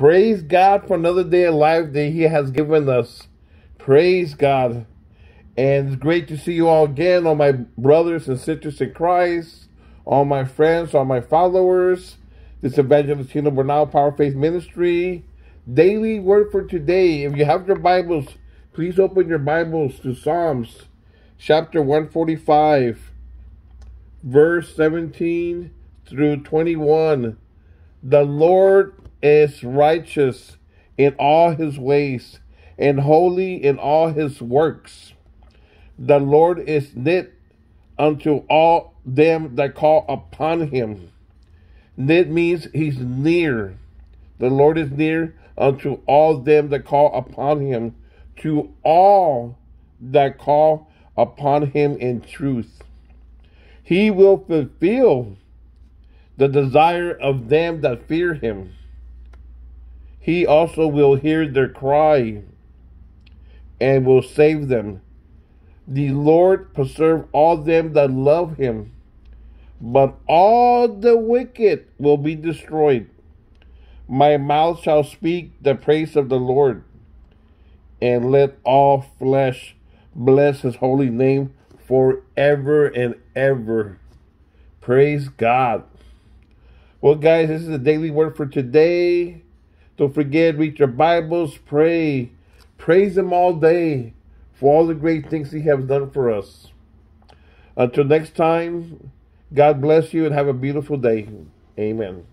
Praise God for another day of life that He has given us. Praise God. And it's great to see you all again, all my brothers and sisters in Christ, all my friends, all my followers. This Evangelist Tino Bernal Power Faith Ministry. Daily word for today. If you have your Bibles, please open your Bibles to Psalms chapter 145, verse 17 through 21. The Lord is righteous in all his ways and holy in all his works. The Lord is knit unto all them that call upon him. Knit means he's near. The Lord is near unto all them that call upon him, to all that call upon him in truth. He will fulfill the desire of them that fear him. He also will hear their cry and will save them. The Lord preserve all them that love him, but all the wicked will be destroyed. My mouth shall speak the praise of the Lord, and let all flesh bless his holy name forever and ever. Praise God. Well, guys, this is the daily word for today. Don't forget, read your Bibles, pray. Praise Him all day for all the great things He has done for us. Until next time, God bless you and have a beautiful day. Amen.